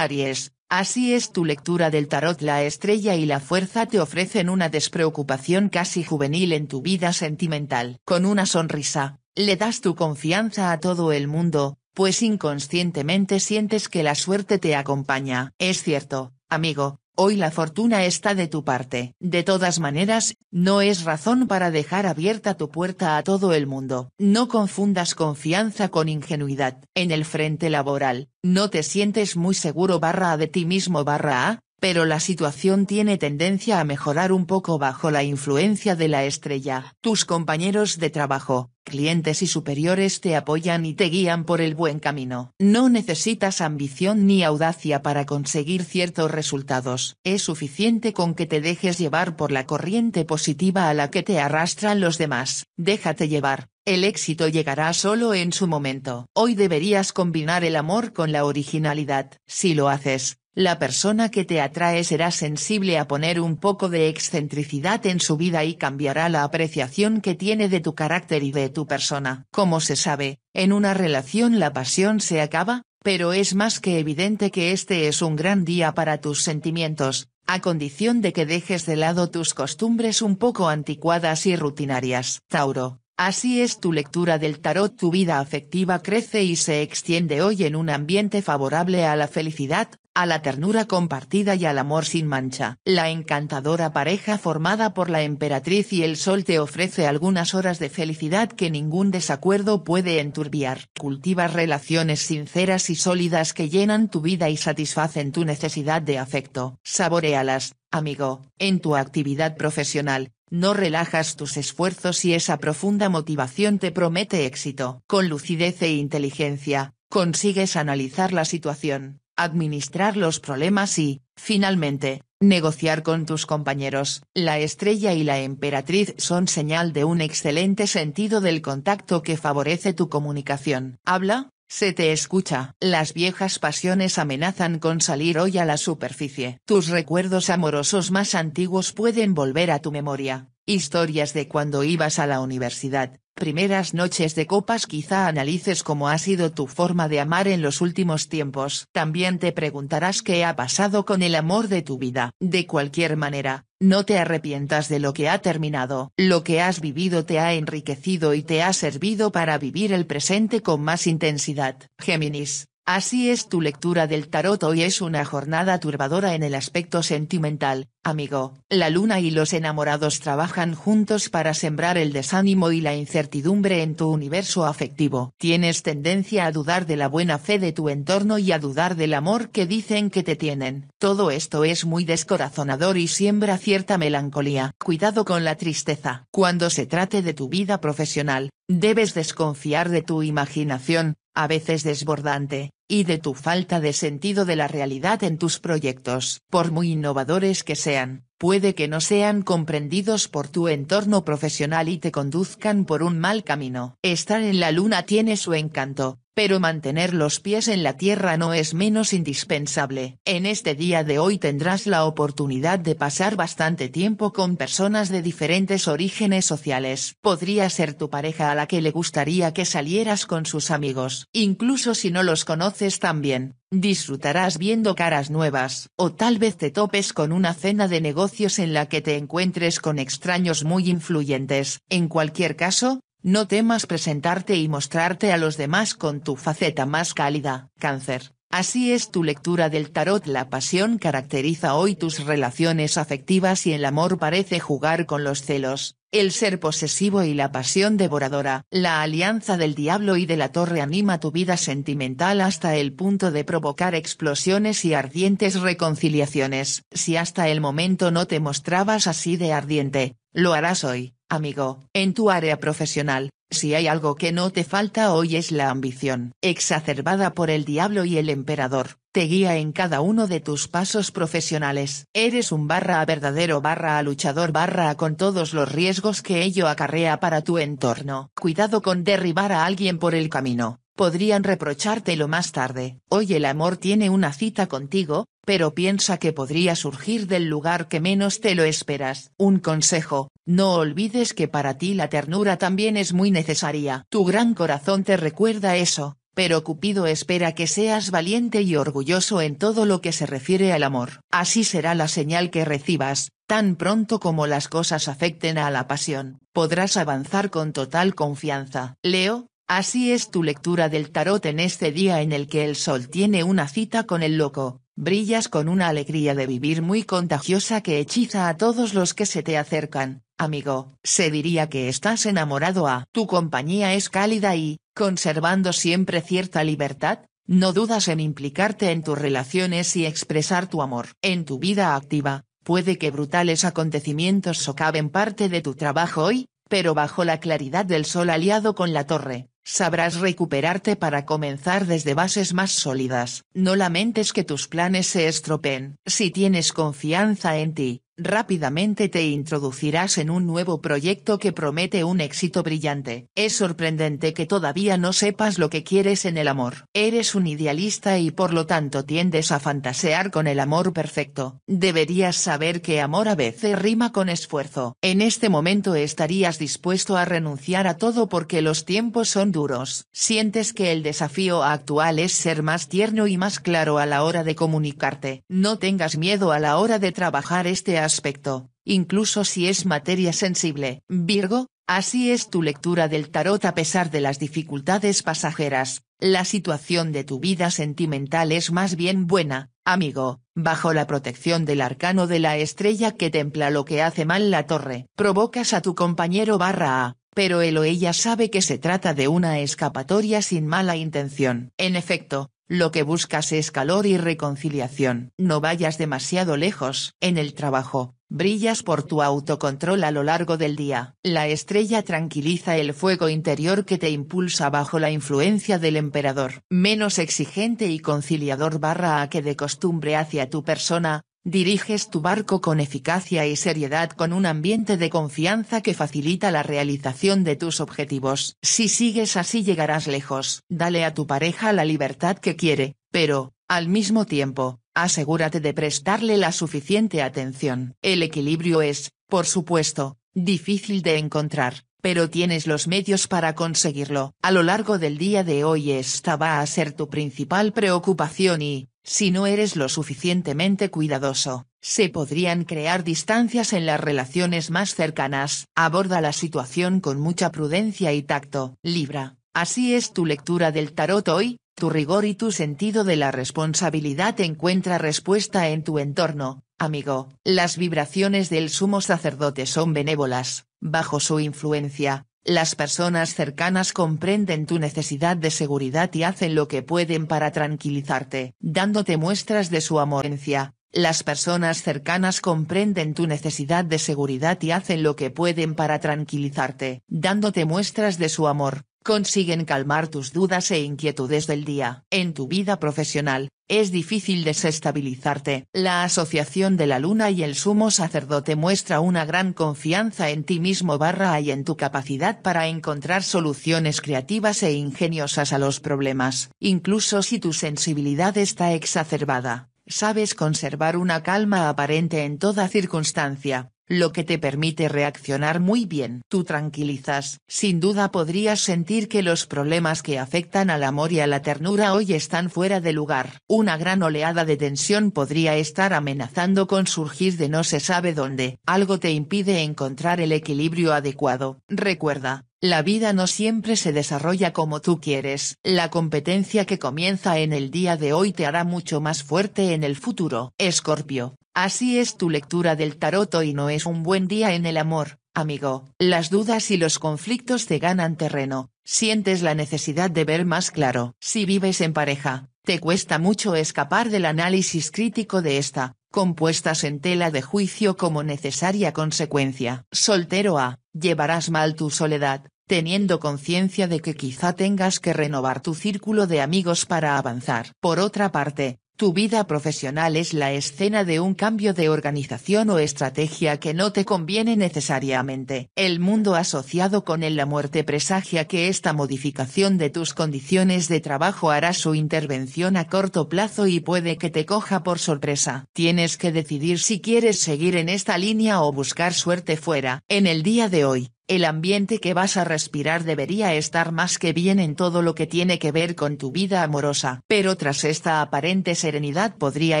Aries, así es tu lectura del tarot La estrella y la fuerza te ofrecen una despreocupación casi juvenil en tu vida sentimental. Con una sonrisa, le das tu confianza a todo el mundo, pues inconscientemente sientes que la suerte te acompaña. Es cierto, amigo, Hoy la fortuna está de tu parte. De todas maneras, no es razón para dejar abierta tu puerta a todo el mundo. No confundas confianza con ingenuidad. En el frente laboral, no te sientes muy seguro barra de ti mismo barra a, pero la situación tiene tendencia a mejorar un poco bajo la influencia de la estrella. Tus compañeros de trabajo, clientes y superiores te apoyan y te guían por el buen camino. No necesitas ambición ni audacia para conseguir ciertos resultados. Es suficiente con que te dejes llevar por la corriente positiva a la que te arrastran los demás. Déjate llevar. El éxito llegará solo en su momento. Hoy deberías combinar el amor con la originalidad. Si lo haces, la persona que te atrae será sensible a poner un poco de excentricidad en su vida y cambiará la apreciación que tiene de tu carácter y de tu persona. Como se sabe, en una relación la pasión se acaba, pero es más que evidente que este es un gran día para tus sentimientos, a condición de que dejes de lado tus costumbres un poco anticuadas y rutinarias. Tauro. Así es tu lectura del tarot tu vida afectiva crece y se extiende hoy en un ambiente favorable a la felicidad, a la ternura compartida y al amor sin mancha. La encantadora pareja formada por la emperatriz y el sol te ofrece algunas horas de felicidad que ningún desacuerdo puede enturbiar. Cultivas relaciones sinceras y sólidas que llenan tu vida y satisfacen tu necesidad de afecto. Saborealas, amigo, en tu actividad profesional, no relajas tus esfuerzos y esa profunda motivación te promete éxito. Con lucidez e inteligencia, consigues analizar la situación, administrar los problemas y, finalmente, negociar con tus compañeros. La estrella y la emperatriz son señal de un excelente sentido del contacto que favorece tu comunicación. Habla, se te escucha. Las viejas pasiones amenazan con salir hoy a la superficie. Tus recuerdos amorosos más antiguos pueden volver a tu memoria. Historias de cuando ibas a la universidad, primeras noches de copas quizá analices cómo ha sido tu forma de amar en los últimos tiempos. También te preguntarás qué ha pasado con el amor de tu vida. De cualquier manera, no te arrepientas de lo que ha terminado. Lo que has vivido te ha enriquecido y te ha servido para vivir el presente con más intensidad. Géminis. Así es tu lectura del tarot hoy es una jornada turbadora en el aspecto sentimental, amigo. La luna y los enamorados trabajan juntos para sembrar el desánimo y la incertidumbre en tu universo afectivo. Tienes tendencia a dudar de la buena fe de tu entorno y a dudar del amor que dicen que te tienen. Todo esto es muy descorazonador y siembra cierta melancolía. Cuidado con la tristeza. Cuando se trate de tu vida profesional, debes desconfiar de tu imaginación, a veces desbordante, y de tu falta de sentido de la realidad en tus proyectos. Por muy innovadores que sean, puede que no sean comprendidos por tu entorno profesional y te conduzcan por un mal camino. Estar en la luna tiene su encanto, pero mantener los pies en la tierra no es menos indispensable. En este día de hoy tendrás la oportunidad de pasar bastante tiempo con personas de diferentes orígenes sociales. Podría ser tu pareja a la que le gustaría que salieras con sus amigos. Incluso si no los conoces tan bien, disfrutarás viendo caras nuevas. O tal vez te topes con una cena de negocios en la que te encuentres con extraños muy influyentes. En cualquier caso, no temas presentarte y mostrarte a los demás con tu faceta más cálida. Cáncer. Así es tu lectura del tarot. La pasión caracteriza hoy tus relaciones afectivas y el amor parece jugar con los celos, el ser posesivo y la pasión devoradora. La alianza del diablo y de la torre anima tu vida sentimental hasta el punto de provocar explosiones y ardientes reconciliaciones. Si hasta el momento no te mostrabas así de ardiente, lo harás hoy amigo. En tu área profesional, si hay algo que no te falta hoy es la ambición. Exacerbada por el diablo y el emperador, te guía en cada uno de tus pasos profesionales. Eres un barra a verdadero barra a luchador barra a con todos los riesgos que ello acarrea para tu entorno. Cuidado con derribar a alguien por el camino, podrían reprochártelo más tarde. Hoy el amor tiene una cita contigo, pero piensa que podría surgir del lugar que menos te lo esperas. Un consejo, no olvides que para ti la ternura también es muy necesaria. Tu gran corazón te recuerda eso, pero Cupido espera que seas valiente y orgulloso en todo lo que se refiere al amor. Así será la señal que recibas, tan pronto como las cosas afecten a la pasión, podrás avanzar con total confianza. Leo, así es tu lectura del tarot en este día en el que el sol tiene una cita con el loco, brillas con una alegría de vivir muy contagiosa que hechiza a todos los que se te acercan, amigo. Se diría que estás enamorado a tu compañía es cálida y, conservando siempre cierta libertad, no dudas en implicarte en tus relaciones y expresar tu amor. En tu vida activa, puede que brutales acontecimientos socaven parte de tu trabajo hoy, pero bajo la claridad del sol aliado con la torre, sabrás recuperarte para comenzar desde bases más sólidas. No lamentes que tus planes se estropeen. Si tienes confianza en ti, rápidamente te introducirás en un nuevo proyecto que promete un éxito brillante. Es sorprendente que todavía no sepas lo que quieres en el amor. Eres un idealista y por lo tanto tiendes a fantasear con el amor perfecto. Deberías saber que amor a veces rima con esfuerzo. En este momento estarías dispuesto a renunciar a todo porque los tiempos son duros. Sientes que el desafío actual es ser más tierno y más claro a la hora de comunicarte. No tengas miedo a la hora de trabajar este aspecto aspecto, incluso si es materia sensible. Virgo, así es tu lectura del tarot a pesar de las dificultades pasajeras, la situación de tu vida sentimental es más bien buena, amigo, bajo la protección del arcano de la estrella que templa lo que hace mal la torre. Provocas a tu compañero barra A, pero él o ella sabe que se trata de una escapatoria sin mala intención. En efecto, lo que buscas es calor y reconciliación. No vayas demasiado lejos. En el trabajo, brillas por tu autocontrol a lo largo del día. La estrella tranquiliza el fuego interior que te impulsa bajo la influencia del emperador. Menos exigente y conciliador barra a que de costumbre hacia tu persona, Diriges tu barco con eficacia y seriedad con un ambiente de confianza que facilita la realización de tus objetivos. Si sigues así llegarás lejos. Dale a tu pareja la libertad que quiere, pero, al mismo tiempo, asegúrate de prestarle la suficiente atención. El equilibrio es, por supuesto, difícil de encontrar, pero tienes los medios para conseguirlo. A lo largo del día de hoy esta va a ser tu principal preocupación y, si no eres lo suficientemente cuidadoso, se podrían crear distancias en las relaciones más cercanas. Aborda la situación con mucha prudencia y tacto. Libra, así es tu lectura del tarot hoy, tu rigor y tu sentido de la responsabilidad encuentra respuesta en tu entorno, amigo. Las vibraciones del sumo sacerdote son benévolas, bajo su influencia, las personas cercanas comprenden tu necesidad de seguridad y hacen lo que pueden para tranquilizarte, dándote muestras de su amorencia. Las personas cercanas comprenden tu necesidad de seguridad y hacen lo que pueden para tranquilizarte, dándote muestras de su amor, consiguen calmar tus dudas e inquietudes del día. En tu vida profesional, es difícil desestabilizarte. La asociación de la luna y el sumo sacerdote muestra una gran confianza en ti mismo barra y en tu capacidad para encontrar soluciones creativas e ingeniosas a los problemas. Incluso si tu sensibilidad está exacerbada, sabes conservar una calma aparente en toda circunstancia, lo que te permite reaccionar muy bien. Tú tranquilizas. Sin duda podrías sentir que los problemas que afectan al amor y a la ternura hoy están fuera de lugar. Una gran oleada de tensión podría estar amenazando con surgir de no se sabe dónde. Algo te impide encontrar el equilibrio adecuado. Recuerda, la vida no siempre se desarrolla como tú quieres. La competencia que comienza en el día de hoy te hará mucho más fuerte en el futuro. Escorpio, Así es tu lectura del tarot y no es un buen día en el amor, amigo. Las dudas y los conflictos te ganan terreno, sientes la necesidad de ver más claro. Si vives en pareja, te cuesta mucho escapar del análisis crítico de esta, compuestas en tela de juicio como necesaria consecuencia. Soltero A, llevarás mal tu soledad, teniendo conciencia de que quizá tengas que renovar tu círculo de amigos para avanzar. Por otra parte, tu vida profesional es la escena de un cambio de organización o estrategia que no te conviene necesariamente. El mundo asociado con el la muerte presagia que esta modificación de tus condiciones de trabajo hará su intervención a corto plazo y puede que te coja por sorpresa. Tienes que decidir si quieres seguir en esta línea o buscar suerte fuera. En el día de hoy, El ambiente que vas a respirar debería estar más que bien en todo lo que tiene que ver con tu vida amorosa. Pero tras esta aparente serenidad podría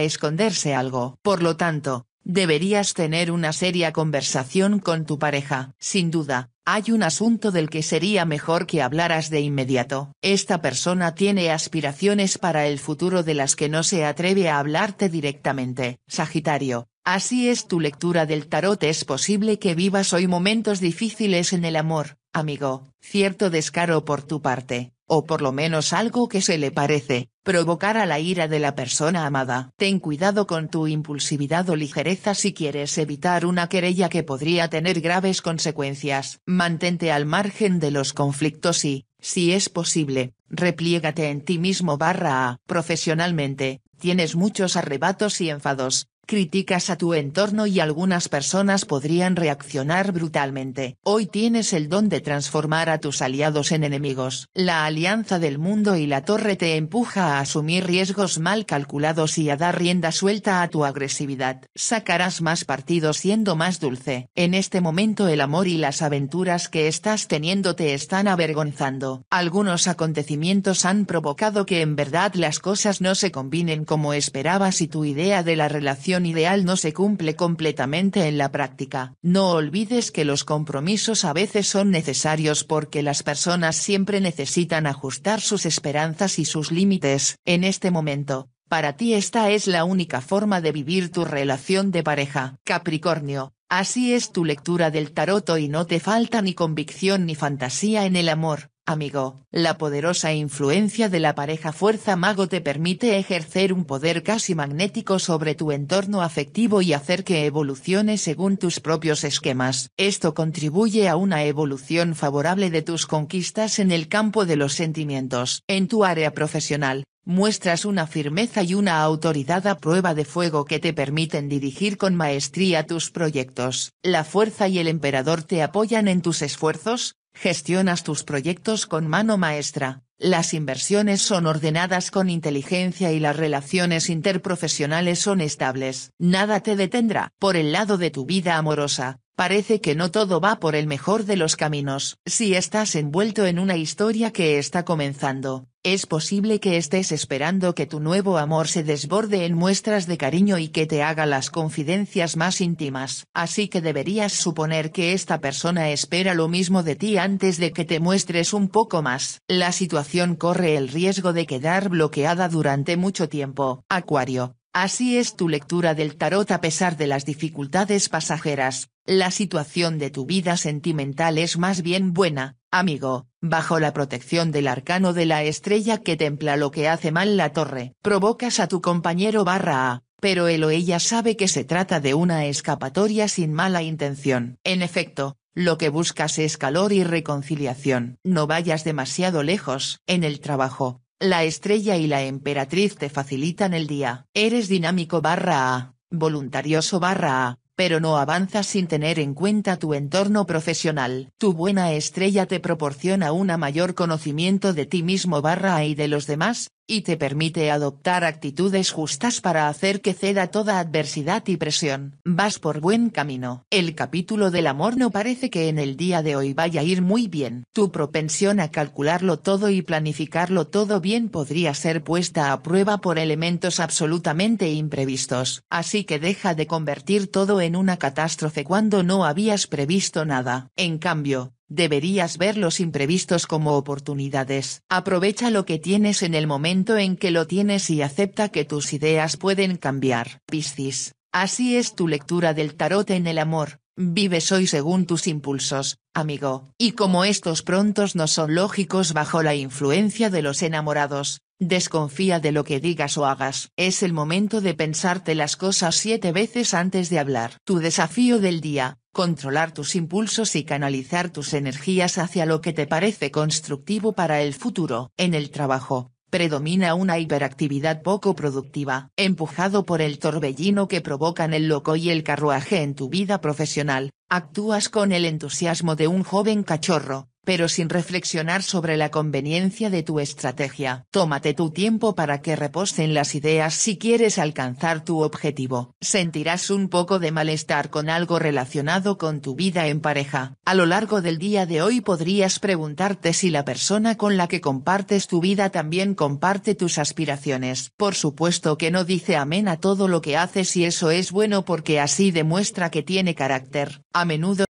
esconderse algo. Por lo tanto, deberías tener una seria conversación con tu pareja. Sin duda, hay un asunto del que sería mejor que hablaras de inmediato. Esta persona tiene aspiraciones para el futuro de las que no se atreve a hablarte directamente. Sagitario, Así es tu lectura del tarot es posible que vivas hoy momentos difíciles en el amor, amigo, cierto descaro por tu parte, o por lo menos algo que se le parece, provocará la ira de la persona amada. Ten cuidado con tu impulsividad o ligereza si quieres evitar una querella que podría tener graves consecuencias. Mantente al margen de los conflictos y, si es posible, repliégate en ti mismo barra a. Profesionalmente, tienes muchos arrebatos y enfados, criticas a tu entorno y algunas personas podrían reaccionar brutalmente. Hoy tienes el don de transformar a tus aliados en enemigos. La alianza del mundo y la torre te empuja a asumir riesgos mal calculados y a dar rienda suelta a tu agresividad. Sacarás más partido siendo más dulce. En este momento el amor y las aventuras que estás teniendo te están avergonzando. Algunos acontecimientos han provocado que en verdad las cosas no se combinen como esperabas y tu idea de la relación ideal no se cumple completamente en la práctica. No olvides que los compromisos a veces son necesarios porque las personas siempre necesitan ajustar sus esperanzas y sus límites. En este momento, para ti esta es la única forma de vivir tu relación de pareja. Capricornio, así es tu lectura del tarot y no te falta ni convicción ni fantasía en el amor amigo, la poderosa influencia de la pareja fuerza mago te permite ejercer un poder casi magnético sobre tu entorno afectivo y hacer que evolucione según tus propios esquemas. Esto contribuye a una evolución favorable de tus conquistas en el campo de los sentimientos. En tu área profesional, muestras una firmeza y una autoridad a prueba de fuego que te permiten dirigir con maestría tus proyectos. La fuerza y el emperador te apoyan en tus esfuerzos, Gestionas tus proyectos con mano maestra, las inversiones son ordenadas con inteligencia y las relaciones interprofesionales son estables. Nada te detendrá. Por el lado de tu vida amorosa, Parece que no todo va por el mejor de los caminos. Si estás envuelto en una historia que está comenzando, es posible que estés esperando que tu nuevo amor se desborde en muestras de cariño y que te haga las confidencias más íntimas. Así que deberías suponer que esta persona espera lo mismo de ti antes de que te muestres un poco más. La situación corre el riesgo de quedar bloqueada durante mucho tiempo. Acuario. Así es tu lectura del tarot a pesar de las dificultades pasajeras, la situación de tu vida sentimental es más bien buena, amigo, bajo la protección del arcano de la estrella que templa lo que hace mal la torre. Provocas a tu compañero barra A, pero él o ella sabe que se trata de una escapatoria sin mala intención. En efecto, lo que buscas es calor y reconciliación. No vayas demasiado lejos. En el trabajo, la estrella y la emperatriz te facilitan el día. Eres dinámico barra A, voluntarioso barra A, pero no avanzas sin tener en cuenta tu entorno profesional. Tu buena estrella te proporciona una mayor conocimiento de ti mismo barra y de los demás, y te permite adoptar actitudes justas para hacer que ceda toda adversidad y presión. Vas por buen camino. El capítulo del amor no parece que en el día de hoy vaya a ir muy bien. Tu propensión a calcularlo todo y planificarlo todo bien podría ser puesta a prueba por elementos absolutamente imprevistos. Así que deja de convertir todo en una catástrofe cuando no habías previsto nada. En cambio, Deberías ver los imprevistos como oportunidades. Aprovecha lo que tienes en el momento en que lo tienes y acepta que tus ideas pueden cambiar. Piscis. Así es tu lectura del tarot en el amor. Vives hoy según tus impulsos, amigo. Y como estos prontos no son lógicos bajo la influencia de los enamorados, desconfía de lo que digas o hagas. Es el momento de pensarte las cosas siete veces antes de hablar. Tu desafío del día, controlar tus impulsos y canalizar tus energías hacia lo que te parece constructivo para el futuro. En el trabajo, predomina una hiperactividad poco productiva, empujado por el torbellino que provocan el loco y el carruaje en tu vida profesional, actúas con el entusiasmo de un joven cachorro, pero sin reflexionar sobre la conveniencia de tu estrategia. Tómate tu tiempo para que reposen las ideas si quieres alcanzar tu objetivo. Sentirás un poco de malestar con algo relacionado con tu vida en pareja. A lo largo del día de hoy podrías preguntarte si la persona con la que compartes tu vida también comparte tus aspiraciones. Por supuesto que no dice amén a todo lo que haces y eso es bueno porque así demuestra que tiene carácter. A menudo